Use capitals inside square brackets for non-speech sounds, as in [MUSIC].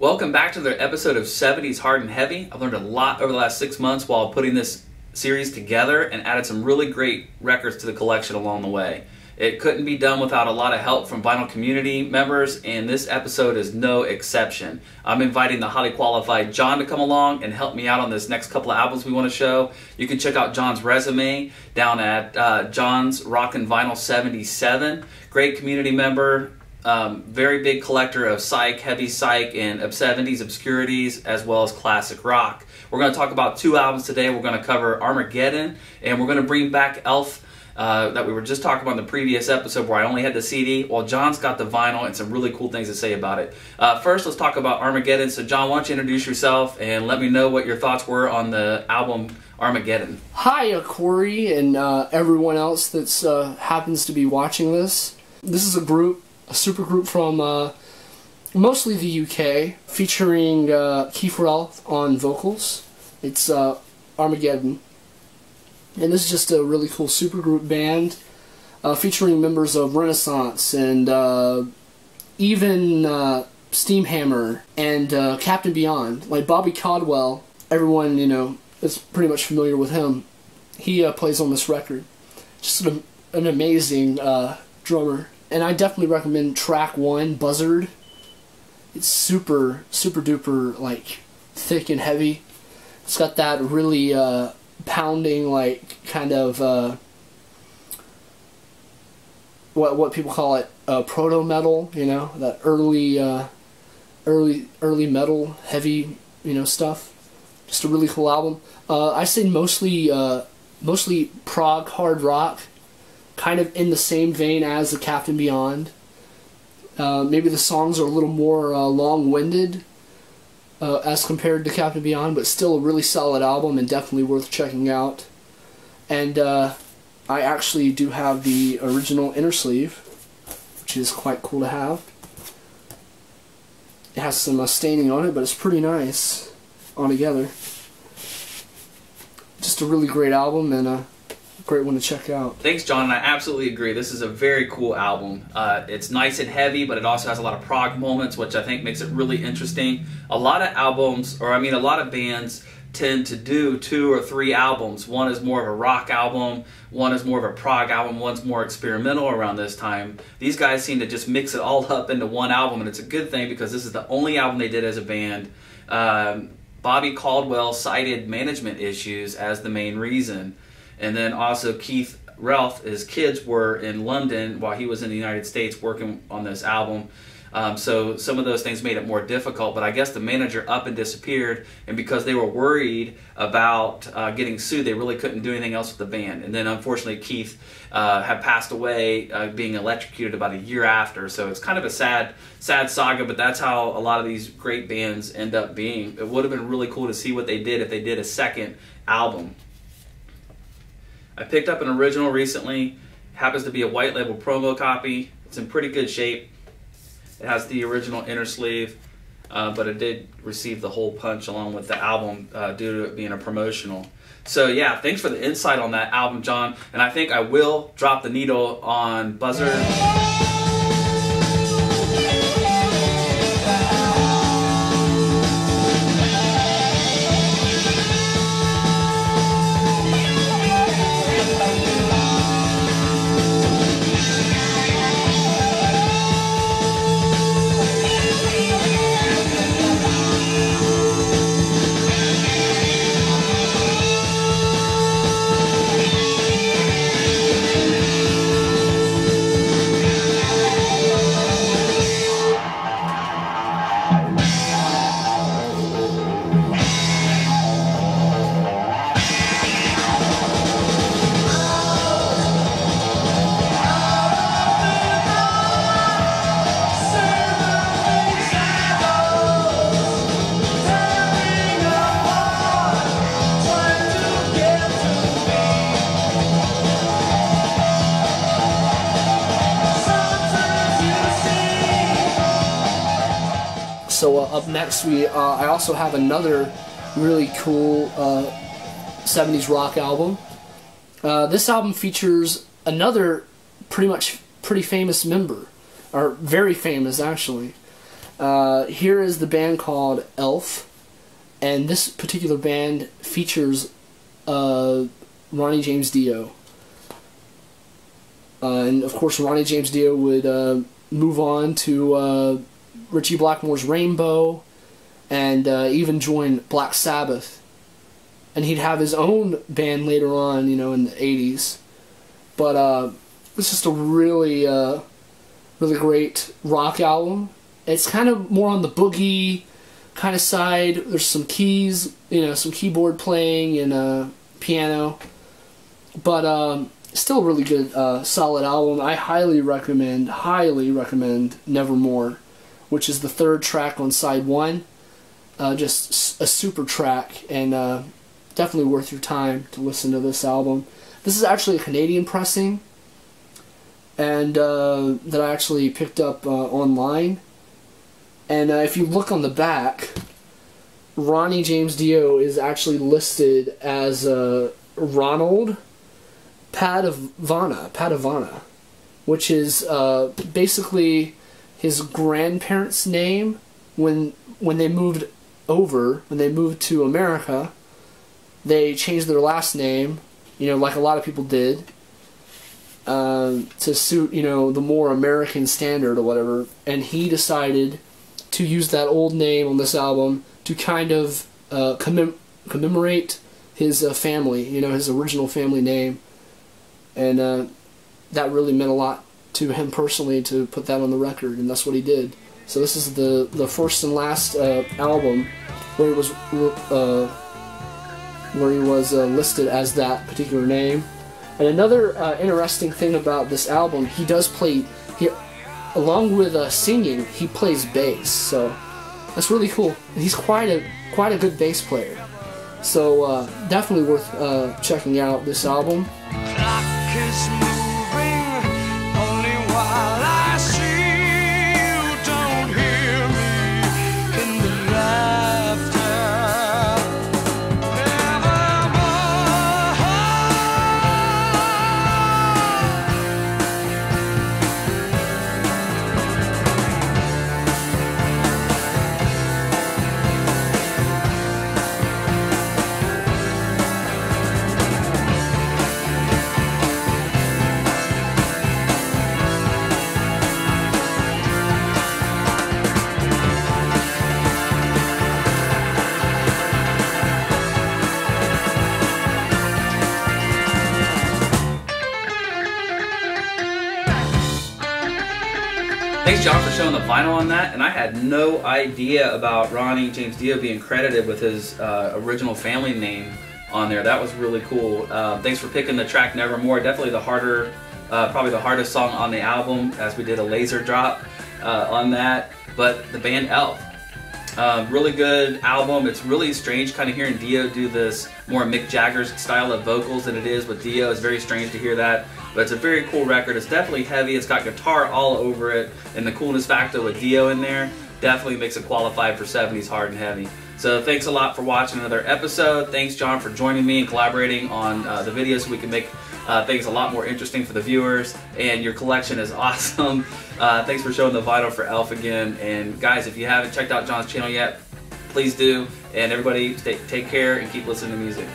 Welcome back to the episode of 70s Hard and Heavy. I've learned a lot over the last six months while putting this series together and added some really great records to the collection along the way. It couldn't be done without a lot of help from vinyl community members, and this episode is no exception. I'm inviting the highly qualified John to come along and help me out on this next couple of albums we want to show. You can check out John's resume down at uh, John's Rockin' Vinyl 77. Great community member, um, very big collector of psych, heavy psych, and 70s obscurities, as well as classic rock. We're going to talk about two albums today. We're going to cover Armageddon, and we're going to bring back Elf uh, that we were just talking about in the previous episode where I only had the CD. Well, John's got the vinyl and some really cool things to say about it. Uh, first, let's talk about Armageddon. So, John, why don't you introduce yourself and let me know what your thoughts were on the album Armageddon? Hi, Corey, and uh, everyone else that uh, happens to be watching this. This is a group, a supergroup from uh, mostly the UK, featuring uh, Keith Relf on vocals. It's uh, Armageddon. And this is just a really cool supergroup band uh, featuring members of Renaissance and uh, even uh, Steamhammer and Captain Beyond. Like Bobby Caldwell, everyone, you know, is pretty much familiar with him. He plays on this record. Just an, an amazing drummer. And I definitely recommend track one, Buzzard. It's super, super duper, like, thick and heavy. It's got that really pounding like kind of uh, what what people call it uh, proto metal you know that early uh, early early metal heavy you know stuff just a really cool album uh, I say mostly uh, mostly prog hard rock kind of in the same vein as the Captain Beyond uh, maybe the songs are a little more long-winded uh, as compared to Captain Beyond, but still a really solid album and definitely worth checking out. And uh, I actually do have the original inner sleeve, which is quite cool to have. It has some uh, staining on it, but it's pretty nice on together. Just a really great album and a great one to check out. Thanks, John. And I absolutely agree. This is a very cool album. Uh, it's nice and heavy, but it also has a lot of prog moments, which I think makes it really interesting. A lot of albums, or I mean, a lot of bands tend to do two or three albums. One is more of a rock album, one is more of a prog album, one's more experimental around this time. These guys seem to just mix it all [LAUGHS] up into one album, and it's a good thing because this is the only album they did as a band. Um, Bobby Caldwell cited management issues as the main reason. And then also Keith Relf, his kids were in London while he was in the United States working on this album. Um, so some of those things made it more difficult. But I guess the manager up and disappeared, and because they were worried about uh, getting sued, they really couldn't do anything else with the band. And then unfortunately, Keith uh, had passed away, uh, being electrocuted about a year after. So it's kind of a sad, sad saga. But that's how a lot of these great bands end up being. It would have been really cool to see what they did if they did a second album. I picked up an original recently. Happens to be a white label promo copy. It's in pretty good shape. It has the original inner sleeve, uh, but it did receive the whole punch along with the album uh, due to it being a promotional. So yeah, thanks for the insight on that album, John. And I think I will drop the needle on Buzzard. Up next, we uh, I also have another really cool uh, 70s rock album. Uh, this album features another pretty much pretty famous member, or very famous actually. Uh, here is the band called Elf, and this particular band features uh, Ronnie James Dio. Uh, and of course, Ronnie James Dio would move on to Ritchie Blackmore's Rainbow, and uh, even join Black Sabbath. And he'd have his own band later on, you know, in the '80s. But uh, it's just a really, uh, really great rock album. It's kind of more on the boogie kind of side. There's some keys, you know, some keyboard playing and uh, piano. But um, still a really good, uh, solid album. I highly recommend, highly recommend Nevermore, which is the third track on side one. Uh, just a super track and uh, definitely worth your time to listen to this album. This is actually a Canadian pressing, and uh, that I actually picked up uh, online. And uh, if you look on the back, Ronnie James Dio is actually listed as uh, Ronald Padavona, Padavona, which is basically his grandparents' name when when they moved over, when they moved to America. They changed their last name, you know, like a lot of people did, um, to suit you know the more American standard or whatever. And he decided to use that old name on this album to kind of uh, commem- commemorate his uh, family, you know, his original family name, and uh, that really meant a lot to him personally to put that on the record, and that's what he did. So this is the the first and last uh, album where it was uh, where he was uh, listed as that particular name. And another interesting thing about this album, he does play he along with uh, singing, he plays bass. So that's really cool. He's quite a quite a good bass player. So uh, definitely worth uh, checking out this album. Thanks, John, for showing the vinyl on that. And I had no idea about Ronnie James Dio being credited with his uh, original family name on there. That was really cool. Uh, thanks for picking the track Nevermore. Definitely the harder, uh, probably the hardest song on the album, as we did a laser drop uh, on that. But the band Elf. Uh, really good album. It's really strange kind of hearing Dio do this more Mick Jagger's style of vocals than it is with Dio. It's very strange to hear that. But it's a very cool record. It's definitely heavy. It's got guitar all over it. And the coolness factor with Dio in there definitely makes it qualify for 70s hard and heavy. So thanks a lot for watching another episode. Thanks, John, for joining me and collaborating on uh, the video so we can make uh, things a lot more interesting for the viewers. And your collection is [LAUGHS] awesome. Uh, thanks for showing the vinyl for Elf again. And guys, if you haven't checked out John's channel yet, please do. And everybody, stay, take care and keep listening to music.